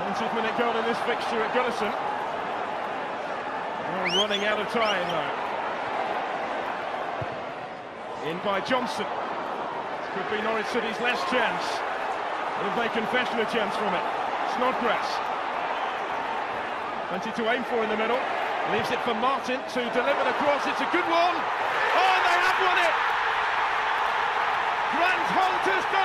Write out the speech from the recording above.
90th minute goal in this fixture at Goodison. Oh, running out of time though. In by Johnson. This could be Norwich City's last chance. If they can fashion a chance from it. Snodgrass. Plenty to aim for in the middle. Leaves it for Martin to deliver the cross. It's a good one. Oh, they have won it! Grant Holt!